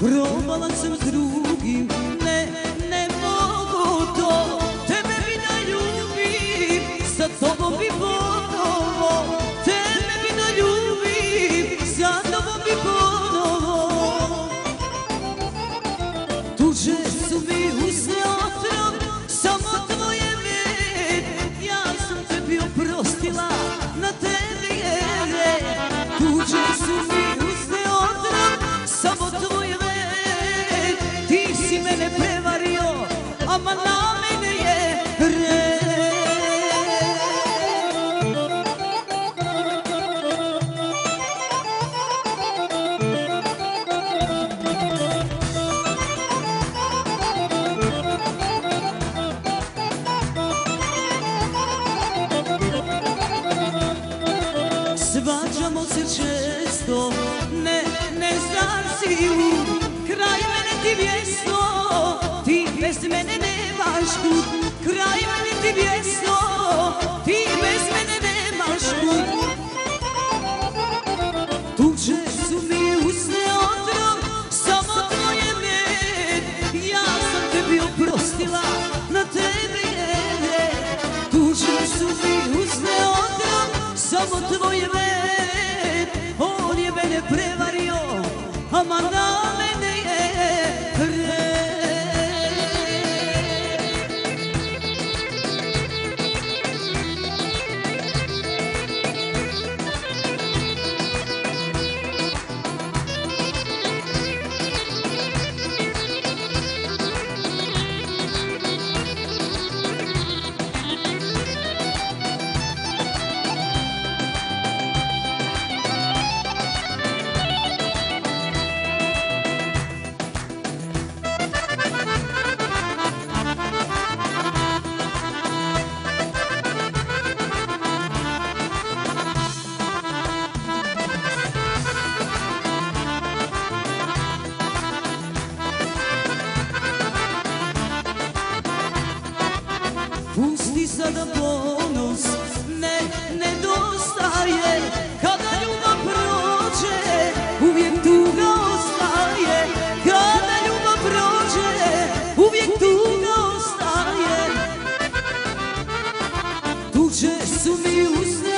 برۆ بەڵەسم دروگی و Svađamo se često, ne, ne znaš si u Kraj mene ti vjesno, ti bez mene nemaš kud Kraj mene ti vjesno, ti bez mene nemaš kud Tuđe su mi usne otrov, samo tvoje med Ja sam tebi oprostila, na tebi je Tuđe su mi usne otrov, samo tvoje med je mene prevario, Pusti sada ponos, ne, nedostaje Kada ljubav prođe, uvijek tuga ostaje. Kada ljubav prođe, uvijek tuga ostaje. Tuđe su mi usne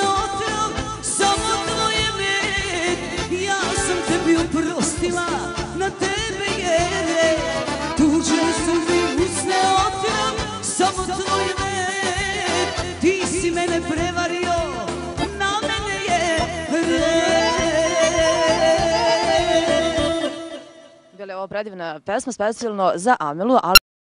ovo predivna pesma specijalno za Amilu, ali